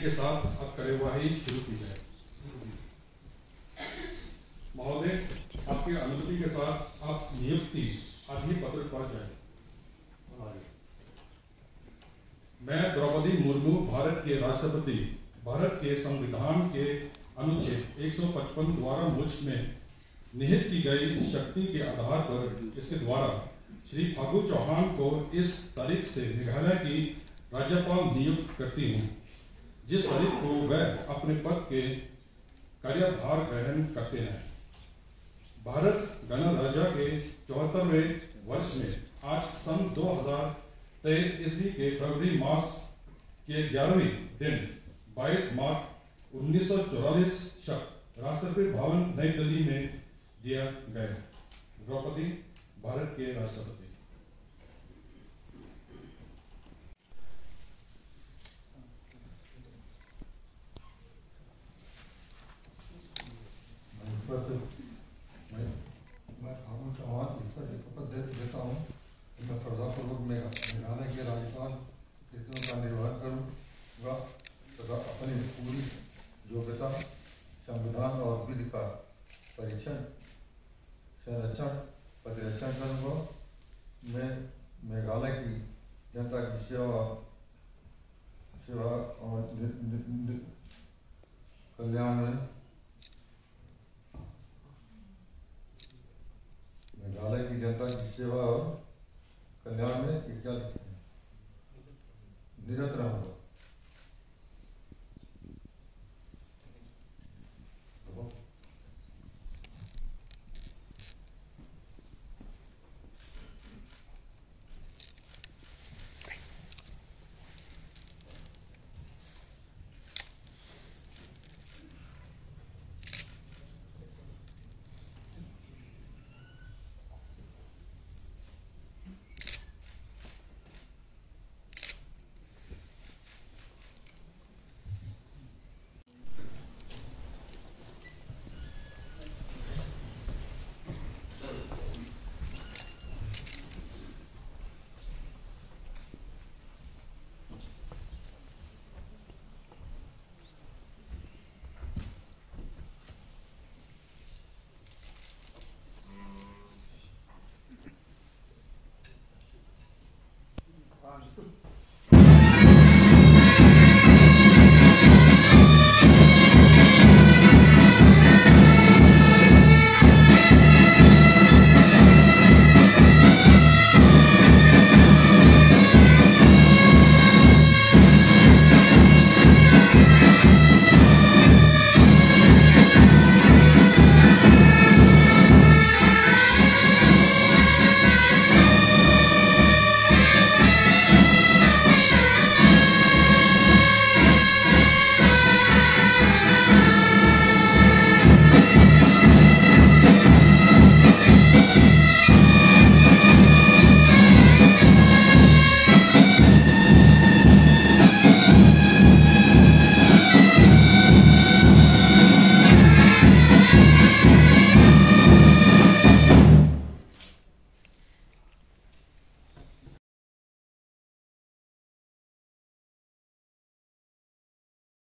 के साथ अब कार्यवाही शुरू की जाए। महोदय, आपकी अनुमति के साथ आप नियुक्ति अधिपत्र पर जाए। मैं द्रौपदी मुर्मू, भारत के राष्ट्रपति, भारत के संविधान के अनुच्छेद 155 द्वारा मुझमें निहित की गई शक्ति के आधार पर इसके द्वारा श्री फागू चौहान को इस तारीख से मेघालय की राज्यपाल नियुक्त करती हूँ। जिस तारीख को वह अपने पद के कार्यभार ग्रहण करते हैं। भारत गणराज्य के चौहत्तरवें वर्ष में आज सन 2023 ईस्वी के फरवरी मास के ग्यारहवीं दिन 22 मार्च उन्नीस शक राष्ट्रपति भवन नई दिल्ली में दिया गया। द्रौपदी, भारत के राष्ट्रपति इस पर से मैं मैं फागू चौहान ईश्वर की शपथ दे देता हूँ कि मैं श्रद्धापूर्वक मेघा मेघालय के राज्यपाल कृतियों का निर्वहन करूँगा तथा अपनी पूरी योग्यता, संविधान और विधि का परीक्षण, संरक्षण, परिरक्षण करूँगा मैं मेघालय की जनता की सेवा सेवा और कल्याण में मेघालय की जनता की सेवा और कल्याण में निरत रहूँगा